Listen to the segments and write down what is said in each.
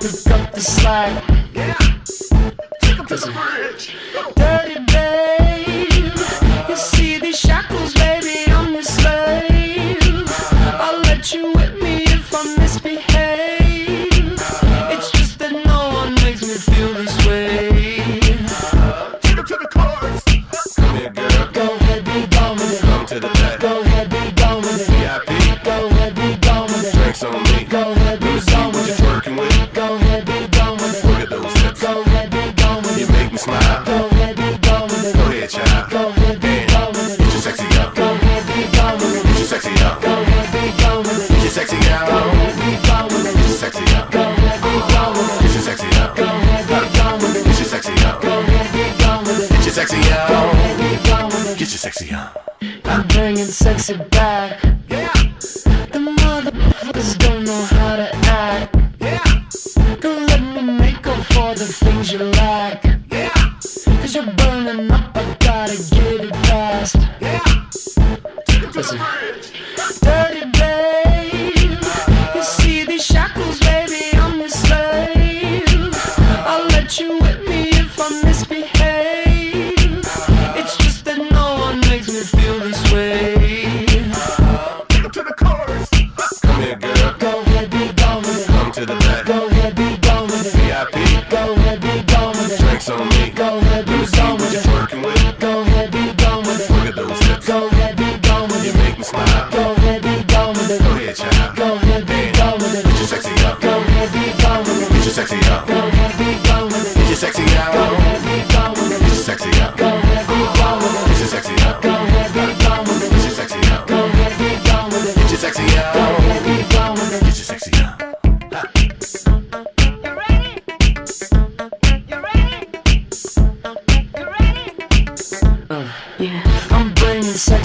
pick up the slack. yeah. Take to the bridge. Dirty babe, you see these shackles, baby, I'm your slave. I'll let you whip me if I misbehave. It's just that no one makes me feel this way. Your sexy out. Go ahead, be gone with it. Get your sexy out. Go ahead, be gone with it. Get your sexy Go ahead, be gone with it. Get your sexy out. I'm bringing sexy back. Yeah, The motherfuckers don't know how to act. yeah, Don't let me make up for the things you lack. yeah, Cause you're burning up, I gotta get one feel this way. Take 'em to the chorus. Come here, girl. Go ahead, be gone with it. Come to the back. Go ahead, be gone with it. VIP. Go ahead, be gone with it. Drinks on me. Go ahead, be Let me see gone what with it. twerking with. Go ahead, be gone with it. Look at those hips. Go ahead, be gone with You make me smile. Go ahead, be gone with it. Go ahead, child. Go ahead, be gone with Get your sexy out. Go ahead, be gone with Get your sexy out.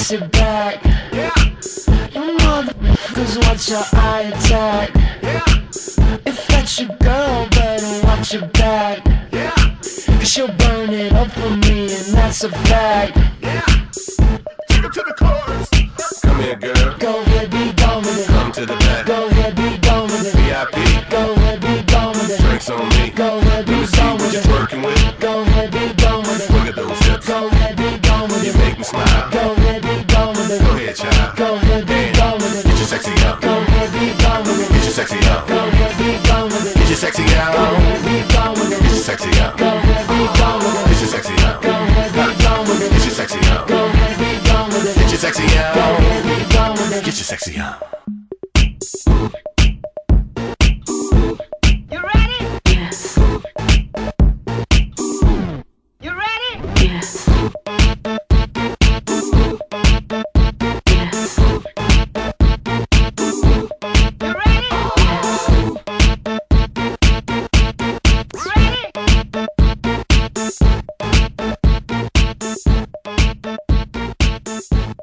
Bringing sexy back. Yeah, You motherfuckers watch your eye attack. yeah, If that's your girl, better watch your back. yeah, Cause she'll burn it up for me, and that's a fact. yeah. Take 'em to the chorus. Come here, girl. Go ahead, be gone with it. Come to the back. Go ahead, be gone with it. VIP. sexy now. Go ahead, be gone with it. Sexy sexy sexy Get your sexy on. Peace.